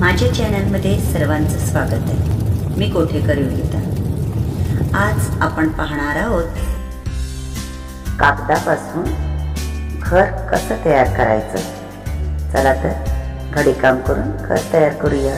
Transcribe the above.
माझ्या चॅनलमध्ये सर्वांचं स्वागत आहे. मी कोठेकर योगिता. आज आपण पाहणार आहोत कागदापासून घर कसं तयार करायचं? चला तर घडी काम करून घर तयार करूया.